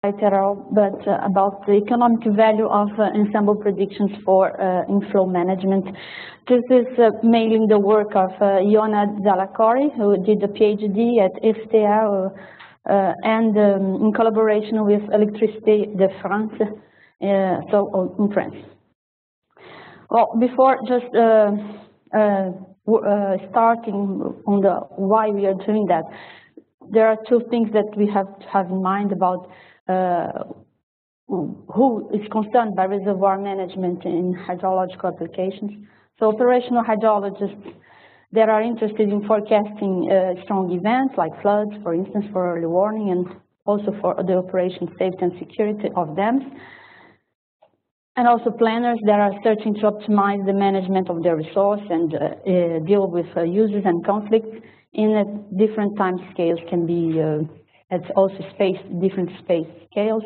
but uh, about the economic value of uh, ensemble predictions for uh, inflow management. This is uh, mainly the work of uh, Iona who did a PhD at FTA uh, and um, in collaboration with Électricité de France, so in France. Well, before just starting on the why we are doing that, there are two things that we have to have in mind about uh, who is concerned by reservoir management in hydrological applications. So operational hydrologists that are interested in forecasting uh, strong events like floods, for instance, for early warning, and also for the operation safety and security of dams. And also planners that are searching to optimize the management of their resource and uh, uh, deal with uh, uses and conflicts in different time scales can be it's also space, different space scales,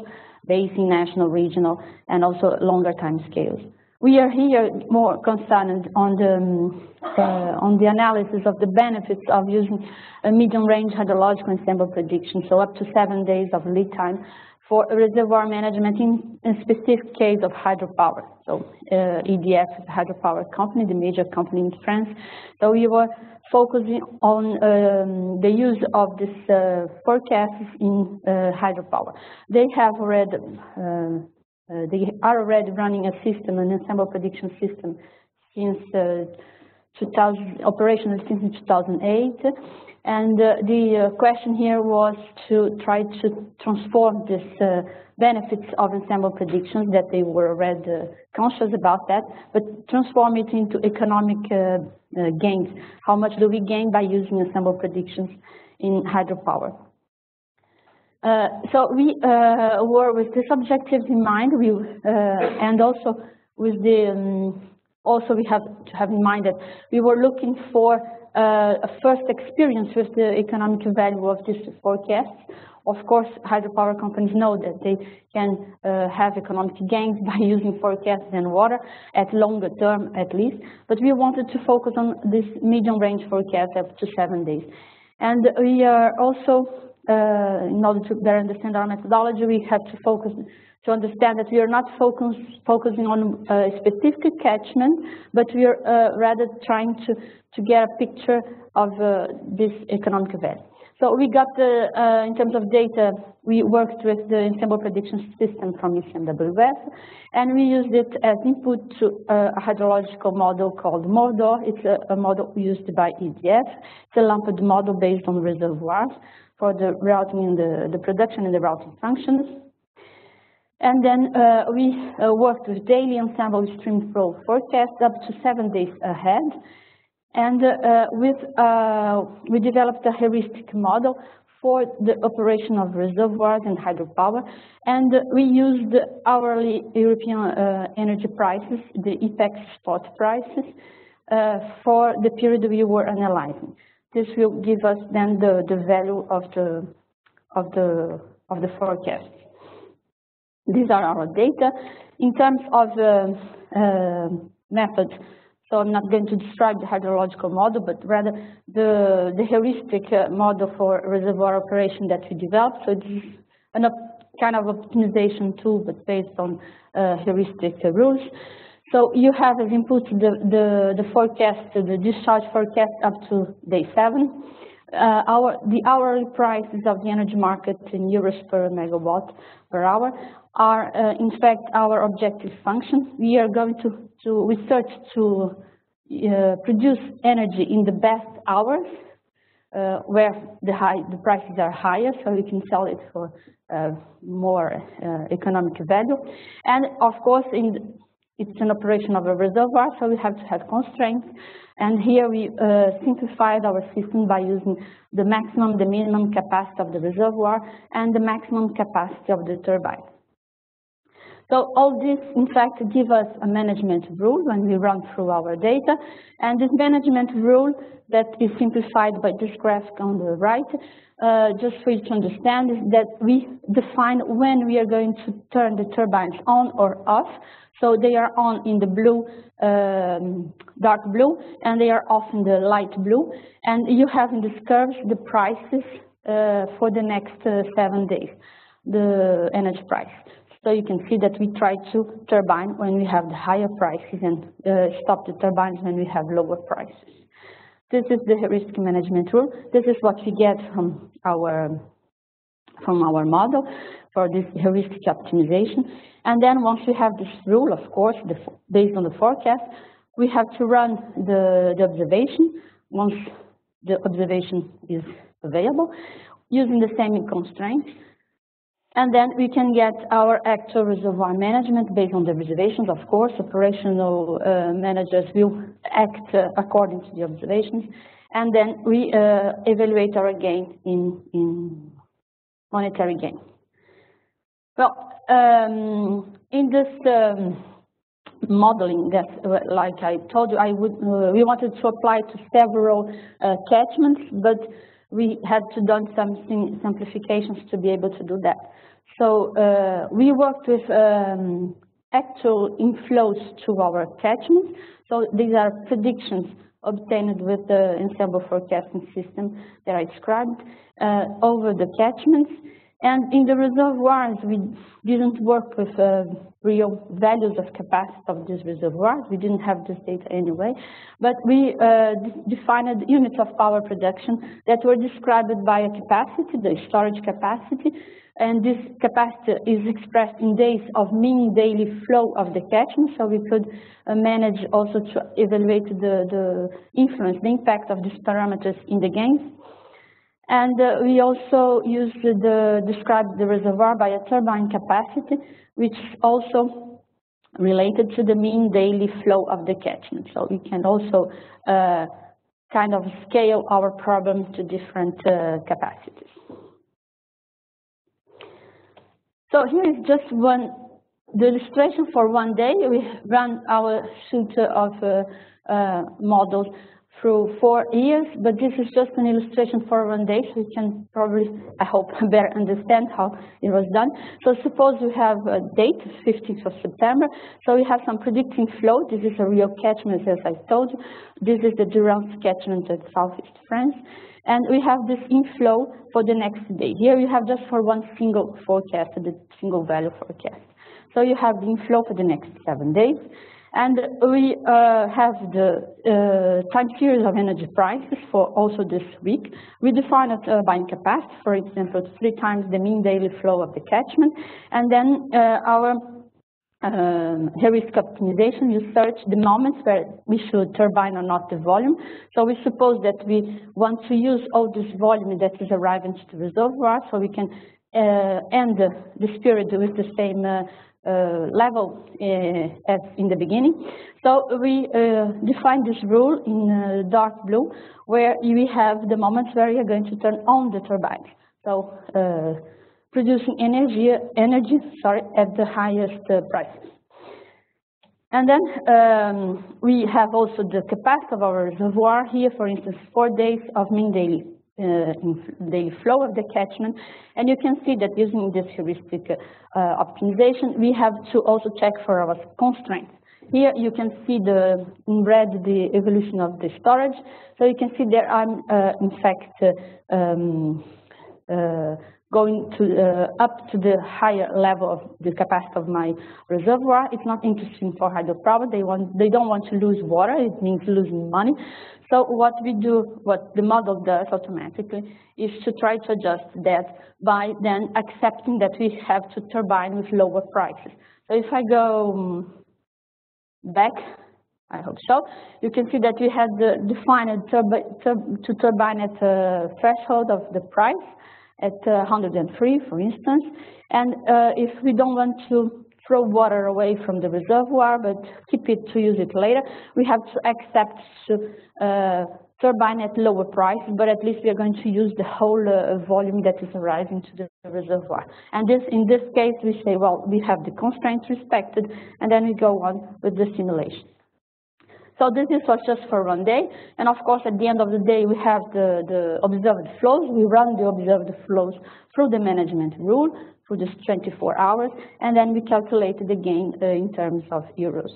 basin, national, regional, and also longer time scales. We are here more concerned on the, um, uh, on the analysis of the benefits of using a medium-range hydrological ensemble prediction, so up to seven days of lead time for reservoir management in a specific case of hydropower. So uh, EDF is a hydropower company, the major company in France. So we were focusing on um, the use of this uh, forecasts in uh, hydropower. They have already, uh, uh, they are already running a system, an ensemble prediction system, since uh, 2000, operational since 2008. And uh, the question here was to try to transform this benefits of ensemble predictions that they were already conscious about that, but transform it into economic uh, gains. How much do we gain by using ensemble predictions in hydropower? Uh, so we uh, were with this objectives in mind, we, uh, and also with the, um, also we have to have in mind that we were looking for uh, a first experience with the economic value of these forecasts of course, hydropower companies know that they can uh, have economic gains by using forecasts and water at longer term at least, but we wanted to focus on this medium range forecast up to seven days. And we are also, uh, in order to better understand our methodology, we have to focus to understand that we are not focus, focusing on a specific catchment, but we are uh, rather trying to, to get a picture of uh, this economic value. So we got the, uh, in terms of data, we worked with the ensemble prediction system from ECMWF, and we used it as input to a hydrological model called MORDOR. It's a, a model used by EDF. It's a lumped model based on reservoirs for the routing and the, the production and the routing functions. And then uh, we uh, worked with daily ensemble stream flow forecast up to seven days ahead. And uh, with, uh, we developed a heuristic model for the operation of reservoirs and hydropower. And we used hourly European uh, energy prices, the EPEX spot prices, uh, for the period we were analyzing. This will give us then the, the value of the, of, the, of the forecast. These are our data. In terms of uh, uh, methods, so I'm not going to describe the hydrological model, but rather the, the heuristic uh, model for reservoir operation that we developed. So it's an kind of optimization tool, but based on uh, heuristic uh, rules. So you have as input the, the, the forecast, the discharge forecast up to day seven. Uh, our, the hourly prices of the energy market in euros per megawatt per hour are uh, in fact our objective function. We are going to, to research to uh, produce energy in the best hours uh, where the, high, the prices are higher, so we can sell it for uh, more uh, economic value. And of course, in, it's an operation of a reservoir, so we have to have constraints. And here we uh, simplified our system by using the maximum, the minimum capacity of the reservoir, and the maximum capacity of the turbine. So all this, in fact, give us a management rule when we run through our data. And this management rule that is simplified by this graphic on the right, uh, just for you to understand, is that we define when we are going to turn the turbines on or off. So they are on in the blue, um, dark blue, and they are off in the light blue. And you have in this curve the prices uh, for the next uh, seven days. the energy price. So you can see that we try to turbine when we have the higher prices and uh, stop the turbines when we have lower prices. This is the risk management rule. This is what we get from our from our model for this heuristic optimization. And then once we have this rule, of course, the, based on the forecast, we have to run the, the observation once the observation is available using the same constraints. And then we can get our actual reservoir management based on the observations. Of course, operational uh, managers will act uh, according to the observations. And then we uh, evaluate our gain in, in monetary gain. Well, um, in this um, modeling that, like I told you, I would, uh, we wanted to apply to several uh, catchments, but we had to done some simplifications to be able to do that. So uh, we worked with um, actual inflows to our catchments. So these are predictions obtained with the ensemble forecasting system that I described uh, over the catchments. And in the reservoirs, we didn't work with uh, real values of capacity of these reservoirs. We didn't have this data anyway. But we uh, defined units of power production that were described by a capacity, the storage capacity. And this capacity is expressed in days of mean daily flow of the catchment. So we could uh, manage also to evaluate the, the influence, the impact of these parameters in the gains. And uh, we also use the describe the reservoir by a turbine capacity, which is also related to the mean daily flow of the catchment. So we can also uh, kind of scale our problem to different uh, capacities. So here is just one, the illustration for one day. We run our suite of uh, uh, models through four years, but this is just an illustration for one day, so you can probably, I hope, better understand how it was done. So suppose we have a date, 15th of September, so we have some predicting flow. This is a real catchment, as I told you. This is the Durance catchment at southeast France. And we have this inflow for the next day. Here you have just for one single forecast, the single value forecast. So you have the inflow for the next seven days. And we uh, have the uh, time series of energy prices for also this week. We define a turbine capacity, for example, three times the mean daily flow of the catchment. And then uh, our um, heuristic optimization, you search the moments where we should turbine or not the volume. So we suppose that we want to use all this volume that is arriving to the reservoir so we can uh, end this period with the same uh, uh, level uh, as in the beginning. So we uh, define this rule in uh, dark blue where we have the moments where are going to turn on the turbines. So producing energy, energy sorry, at the highest uh, prices. And then um, we have also the capacity of our reservoir here, for instance, four days of mean daily, uh, daily flow of the catchment. And you can see that using this heuristic uh, optimization, we have to also check for our constraints. Here you can see the in red the evolution of the storage. So you can see there I'm uh, in fact uh, um, uh, going to uh, up to the higher level of the capacity of my reservoir. It's not interesting for hydropower. They want they don't want to lose water. It means losing money. So what we do, what the model does automatically, is to try to adjust that by then accepting that we have to turbine with lower prices. So if I go back, I hope so, you can see that we had defined turbi to turbine at the threshold of the price at 103, uh, for instance. And uh, if we don't want to throw water away from the reservoir, but keep it to use it later, we have to accept uh, turbine at lower price, but at least we are going to use the whole uh, volume that is arriving to the reservoir. And this, in this case, we say, well, we have the constraints respected, and then we go on with the simulation. So this is just for one day. And of course, at the end of the day, we have the, the observed flows. We run the observed flows through the management rule for just 24 hours. And then we calculate the gain uh, in terms of euros.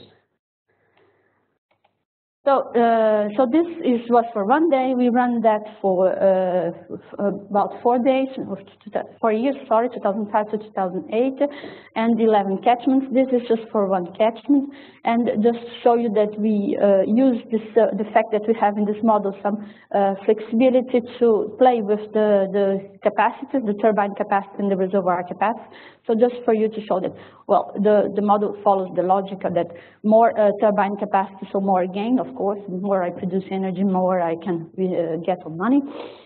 So, uh, so this is was for one day. We ran that for uh, about four days, four years, sorry, 2005 to 2008, and 11 catchments. This is just for one catchment, and just to show you that we uh, use this, uh, the fact that we have in this model some uh, flexibility to play with the, the capacities, the turbine capacity and the reservoir capacity. So just for you to show that, well, the, the model follows the logic that more uh, turbine capacity, so more gain, of course, the more I produce energy, more I can uh, get on money.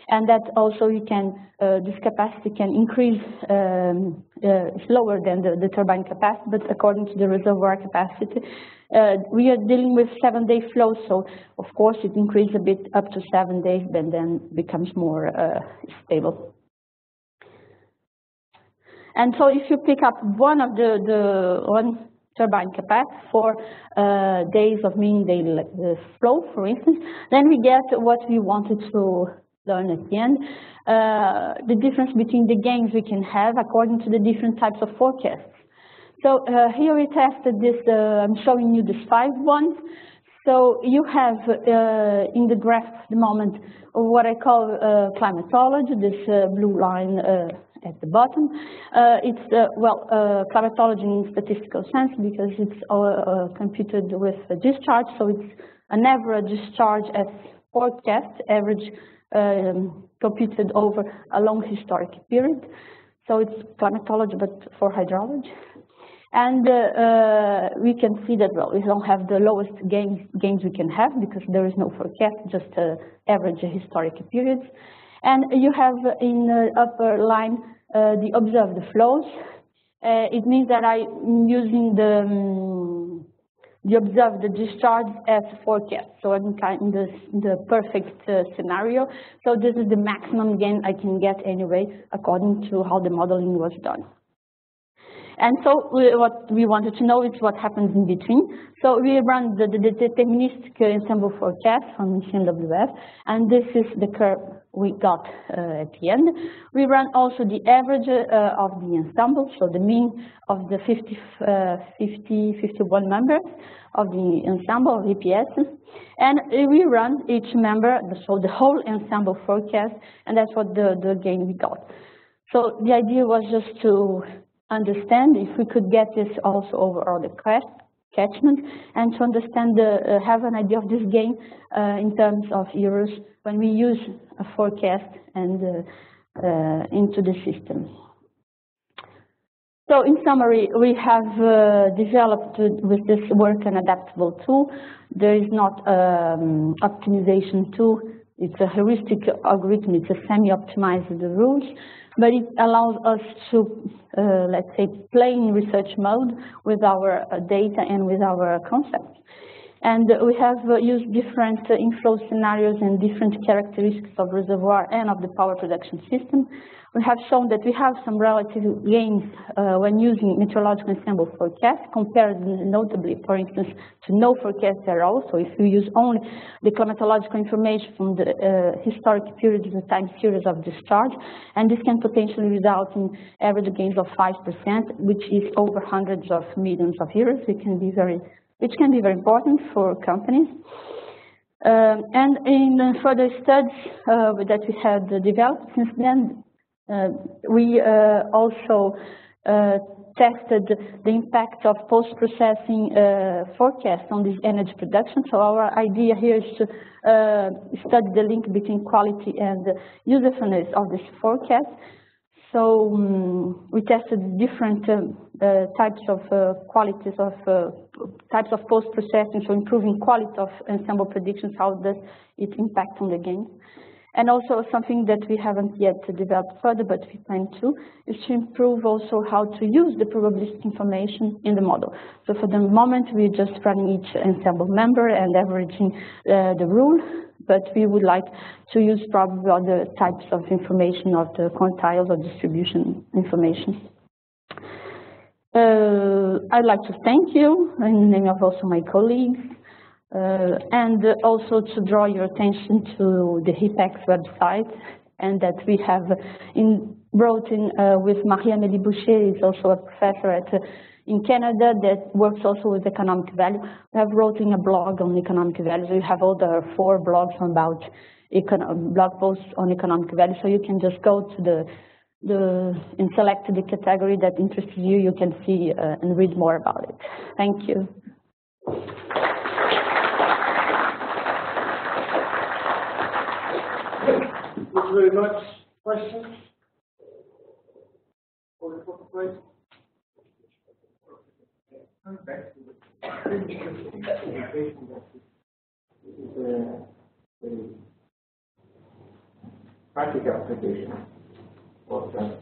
And that also you can, uh, this capacity can increase um, uh, slower than the, the, turbine capacity, but according to the reservoir capacity. We are dealing with seven-day flow, so of course it increases a bit up to seven days, but then becomes more stable. And so if you pick up one of the, the one turbine capacity for uh, days of mean daily uh, flow, for instance, then we get what we wanted to learn at the end, uh, the difference between the gains we can have according to the different types of forecasts. So uh, here we tested this, uh, I'm showing you these five ones. So you have uh, in the graph at the moment of what I call climatology, this blue line at the bottom. Uh, it's, uh, well, uh, climatology in statistical sense because it's uh, uh, computed with a discharge, so it's an average discharge as forecast, average um, computed over a long historic period. So it's climatology, but for hydrology. And uh, we can see that, well, we don't have the lowest gains, gains we can have because there is no forecast, just average historic periods. And you have in the upper line uh, the observed flows. Uh, it means that I'm using the, um, the observed discharge as forecast. So I'm the, the perfect uh, scenario. So this is the maximum gain I can get anyway, according to how the modeling was done. And so what we wanted to know is what happens in between. So we run the, the, deterministic ensemble forecast from ECMWF, and this is the curve we got uh, at the end. We run also the average uh, of the ensemble, so the mean of the 50, uh, 50 51 members of the ensemble of EPS. And we run each member, so the whole ensemble forecast, and that's what the, the gain we got. So the idea was just to understand if we could get this also over all the catchment and to understand the, uh, have an idea of this gain uh, in terms of euros when we use forecast and uh, uh into the system. So in summary, we have uh, developed with this work an adaptable tool. There is not um, optimization tool. It's a heuristic algorithm. It's a semi-optimized rules but it allows us to, uh, let's say, play in research mode with our uh, data and with our concepts. And we have uh, used different uh, inflow scenarios and different characteristics of reservoir and of the power production system we have shown that we have some relative gains uh, when using meteorological ensemble forecast compared notably, for instance, to no forecast at all. So if you use only the climatological information from the uh, historic periods and time series of discharge, and this can potentially result in average gains of 5%, which is over hundreds of millions of euros. It can be very, which can be very important for companies. Um, and in further studies uh, that we had developed since then, uh, we uh, also uh, tested the impact of post-processing uh, forecasts on this energy production. So our idea here is to uh, study the link between quality and usefulness of this forecast. So um, we tested different uh, types of qualities of types of post-processing, so improving quality of ensemble predictions, how does it impact on the gains. And also something that we haven't yet developed further, but we plan to, is to improve also how to use the probabilistic information in the model. So for the moment, we're just running each ensemble member and averaging uh, the rule, but we would like to use probably other types of information of the quantiles or distribution information. Uh, I'd like to thank you in the name of also my colleagues and also to draw your attention to the HEPEX website and that we have in, brought in uh, with Marie-Amélie Boucher, is also a professor at uh, in Canada that works also with economic value. We have written a blog on economic value. You have all the four blogs about econ blog posts on economic value. So you can just go to the the and select the category that interests you. You can see uh, and read more about it. Thank you. Thank you very much. Questions? Very practical application of that.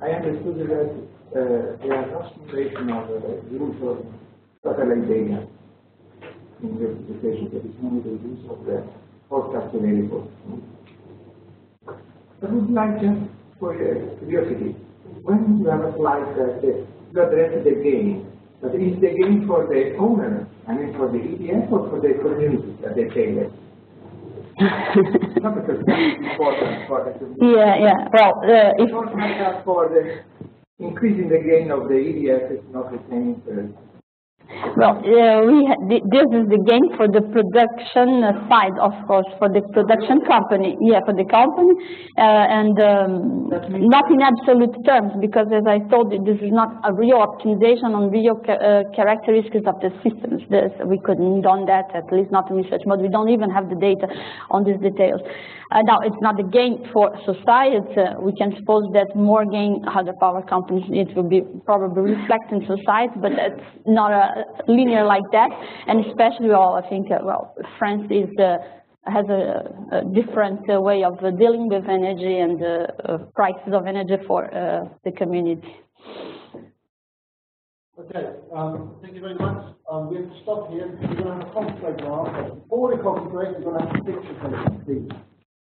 I understood that uh, there are no simulation of the use of satellite data in the presentation, that is only the use of the forecast variable. I would like just for uh, curiosity, when you have applied that to address the gain. But is the gain for the owner, I mean for the EDF or for the community that they pay less? Not because that is important for the. Yeah, yeah. Well, uh, if Not for the increasing the gain of the EDF is not the same interest. Well, uh, we this is the gain for the production side, of course, for the production company. Yeah, for the company, uh, and um, not in absolute terms, because as I told you, this is not a real optimization on real ca- uh, characteristics of the systems. This, we couldn't done that, at least not in research mode. We don't even have the data on these details. Uh, now, it's not a gain for society. We can suppose that more gain hydropower companies, it will be probably reflect in society, but it's not a linear like that. And especially, well, I think, uh, well, France is uh, has a, a different uh, way of uh, dealing with energy and uh, uh, prices of energy for uh, the community. Okay, um, thank you very much. Um, we have to stop here. We're going to have a break now. Before the break, we're going to have a picture please.